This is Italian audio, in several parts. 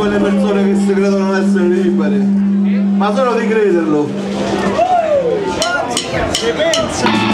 quelle persone che si credono essere libere ma solo di crederlo. Si pensa?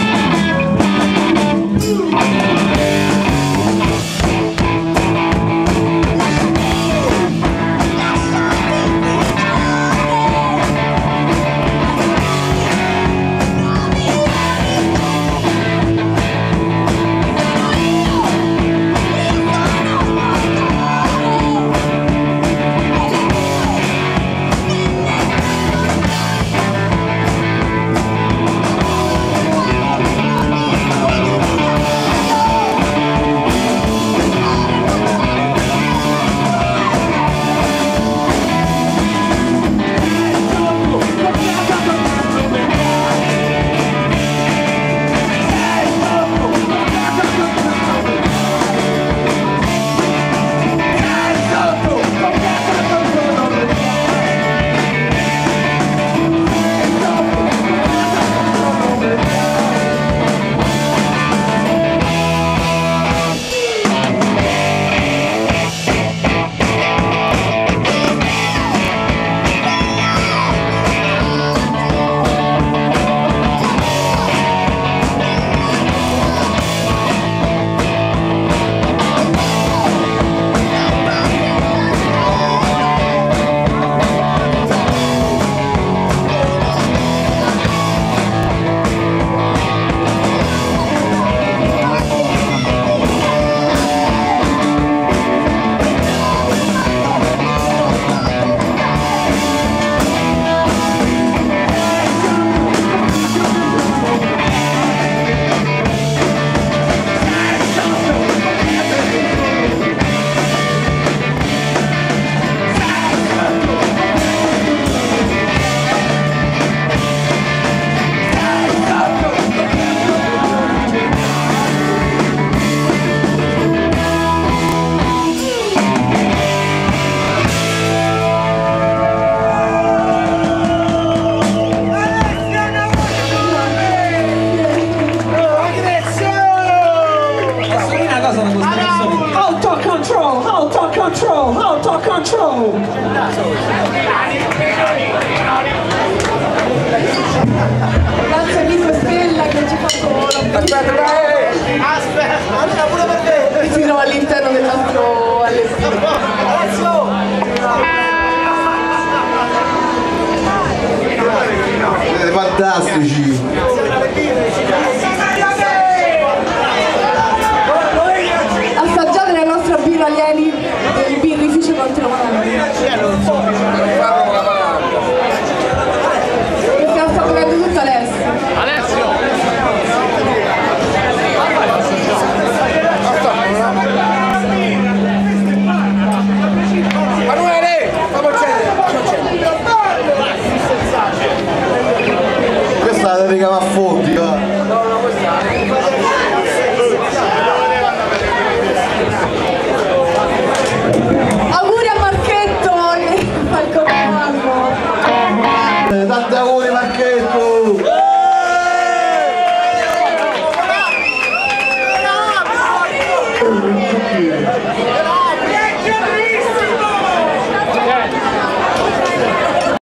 fantástico, de